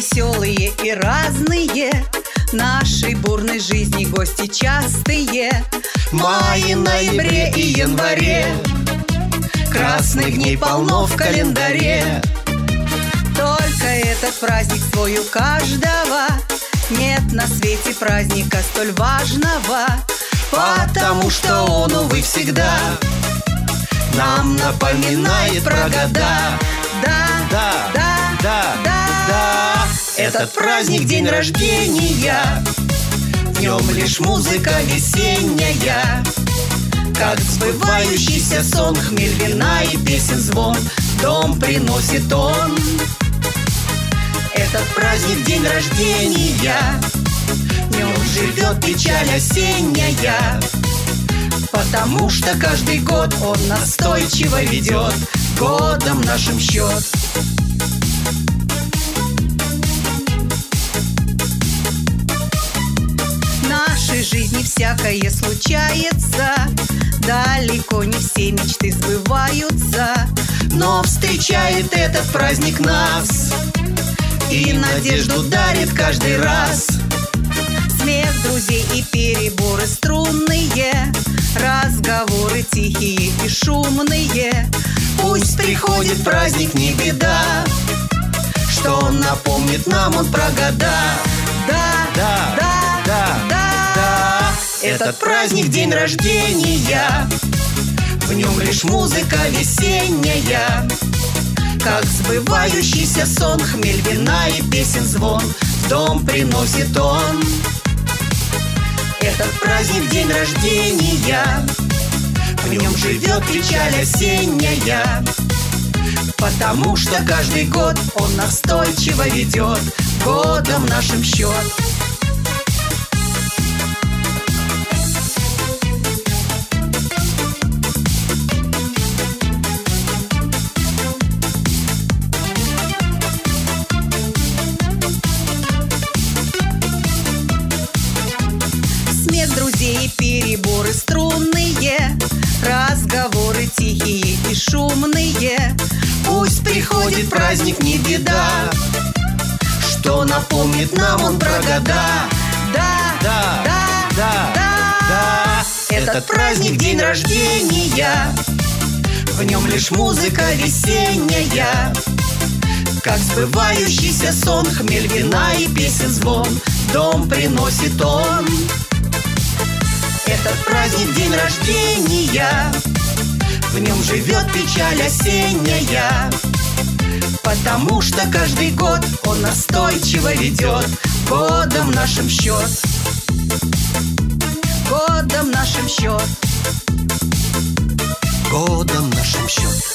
люди разные. Нашей бурной жизни гости частые. Мае, ноябре и январе. Красных дней полно в календаре. Только этот праздник свой у каждого. Нет на свете праздника столь важного. Потому что он, увы, всегда Нам напоминает про года. Да, Да, да, да, да, да Этот праздник день рождения. В нем лишь музыка весенняя. Как сбывающийся сон Хмель вина и песен звон Дом приносит он. Этот праздник день рождения. В нем живет печаль осенняя. Потому что каждый год он настойчиво ведет Годом нашим счет жизни всякое случается. Далеко не все мечты сбываются Но встречает этот праздник нас. И надежду дарит каждый раз. Смех друзей и переборы струнные Разговоры тихие и шумные. Пусть приходит праздник, не беда Что он напомнит нам он про года. Да, Да, да, Этот праздник день рождения. В нем лишь музыка весенняя. Как сбывающийся сон Хмель вина и песен звон. В дом приносит он. Этот праздник день рождения. В нем живет печаль осенняя. Потому что каждый год он настойчиво ведет. Годом нашим счет Смех друзей и переборы струнные Разговоры тихие и шумные. Пусть приходит праздник, не беда. Что напомнит нам он про года? Да, Да, да, да, да, да. Этот праздник день рождения. В нем лишь музыка весенняя. Как сбывающийся сон Хмель вина и песен звон. Дом приносит он Этот праздник день рождения. В нем живет печаль осенняя. Потому что каждый год он настойчиво ведет Годом нашим счет. Годом нашим счет. Годом нашим счет